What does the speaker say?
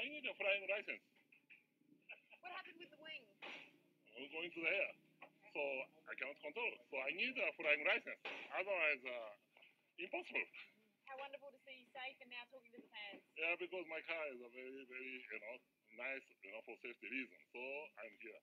I need a flying license. What happened with the wing? I'm going to the air, so I cannot control. So I need a flying license. Otherwise, uh, impossible. How wonderful to see you safe and now talking to the fans. Yeah, because my car is a very, very, you know, nice, you know, for safety reasons. So I'm here.